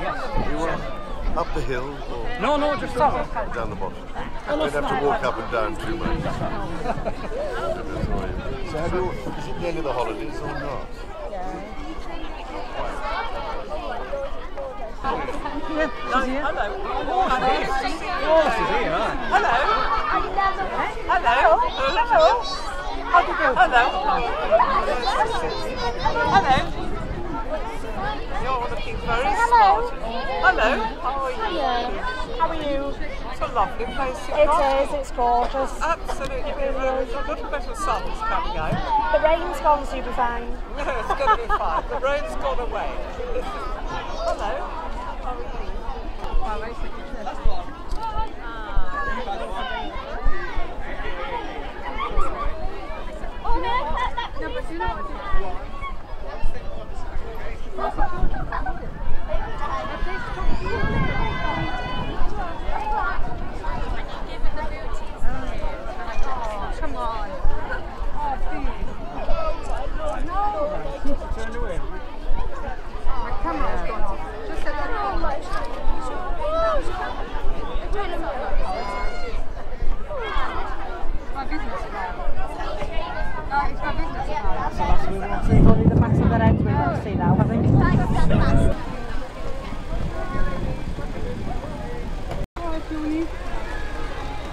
Yes. You want up the hill or No, no, just stop. down the bottom? Don't have to walk up and down too much. so have you, is it the end of the holidays or not? Hello. Oh, she's here. Hello. Hello. Hello. How do you do? Hello. Hello. Hello. How are you? How are you? It's a lovely place you've It got. is, it's gorgeous. Absolutely. There's uh, a little bit of sun's coming out. The rain's gone, so you'll be fine. it's going to be fine. The rain's gone away. Hello. How are you? Come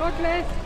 God bless.